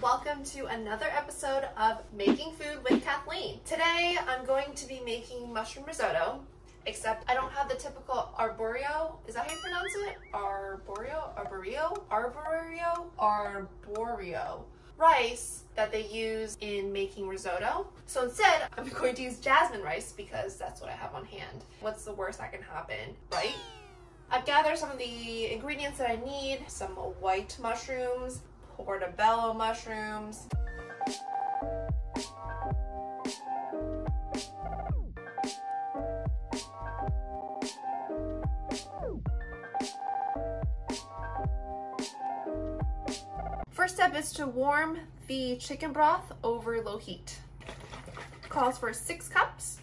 welcome to another episode of Making Food with Kathleen. Today I'm going to be making mushroom risotto, except I don't have the typical arborio, is that how you pronounce it? Arborio? Arborio? Arborio? Arborio rice that they use in making risotto. So instead, I'm going to use jasmine rice because that's what I have on hand. What's the worst that can happen, right? I've gathered some of the ingredients that I need, some white mushrooms, portobello mushrooms, First step is to warm the chicken broth over low heat. Calls for six cups.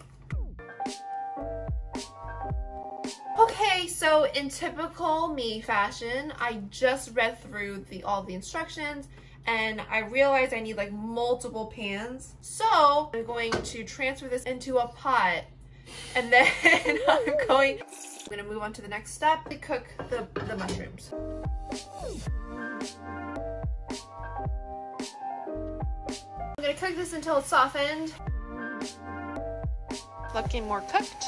So in typical me fashion, I just read through the all the instructions and I realized I need like multiple pans. So I'm going to transfer this into a pot and then I'm going, I'm gonna move on to the next step to cook the, the mushrooms. I'm gonna cook this until it's softened. Looking more cooked.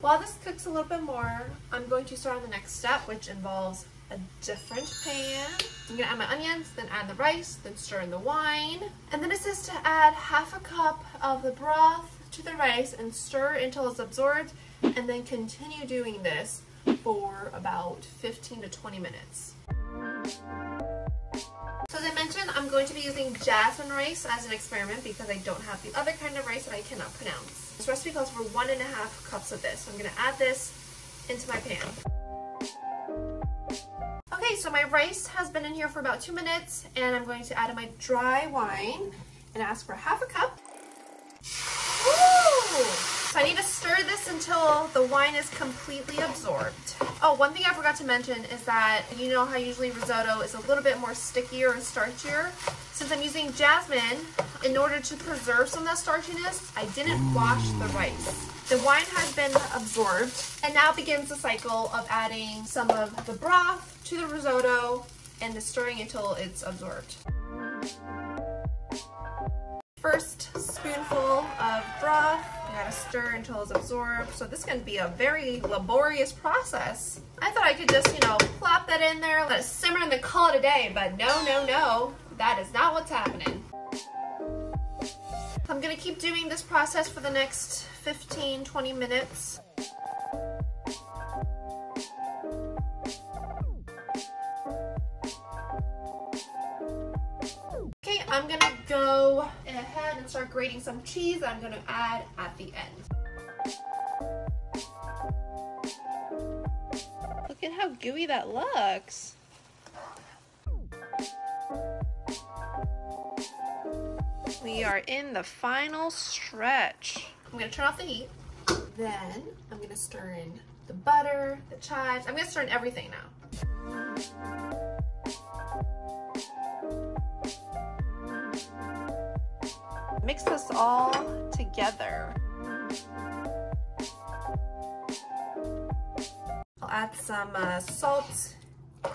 While this cooks a little bit more, I'm going to start on the next step, which involves a different pan. I'm gonna add my onions, then add the rice, then stir in the wine. And then it says to add half a cup of the broth to the rice and stir until it's absorbed, and then continue doing this for about 15 to 20 minutes. I'm going to be using jasmine rice as an experiment because I don't have the other kind of rice that I cannot pronounce. This recipe calls for one and a half cups of this. So I'm going to add this into my pan. Okay, so my rice has been in here for about two minutes and I'm going to add in my dry wine and ask for half a cup. Ooh! So I need to stir this until the wine is completely absorbed. Oh, one thing I forgot to mention is that you know how usually risotto is a little bit more stickier and starchier? Since I'm using jasmine, in order to preserve some of that starchiness, I didn't wash the rice. The wine has been absorbed, and now begins the cycle of adding some of the broth to the risotto and the stirring until it's absorbed. First spoonful of broth, gotta stir until it's absorbed. So this can be a very laborious process. I thought I could just, you know, plop that in there, let it simmer and then call it a day, but no, no, no, that is not what's happening. I'm gonna keep doing this process for the next 15, 20 minutes. Okay, I'm gonna go ahead and start grating some cheese I'm gonna add at the end. Look at how gooey that looks. We are in the final stretch. I'm gonna turn off the heat. Then I'm gonna stir in the butter, the chives. I'm gonna stir in everything now. Mix this all together. I'll add some uh, salt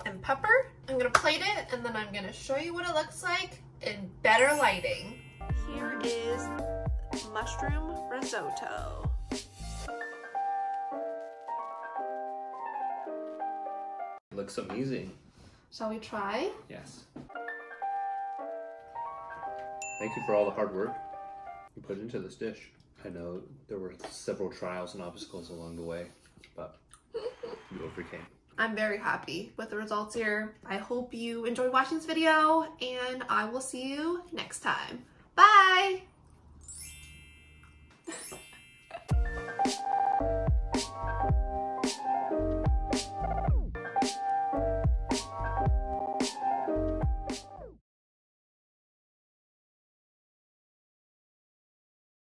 and pepper. I'm gonna plate it and then I'm gonna show you what it looks like in better lighting. Here is mushroom risotto. looks amazing. Shall we try? Yes. Thank you for all the hard work you put into this dish. I know there were several trials and obstacles along the way, but you overcame. I'm very happy with the results here. I hope you enjoyed watching this video and I will see you next time.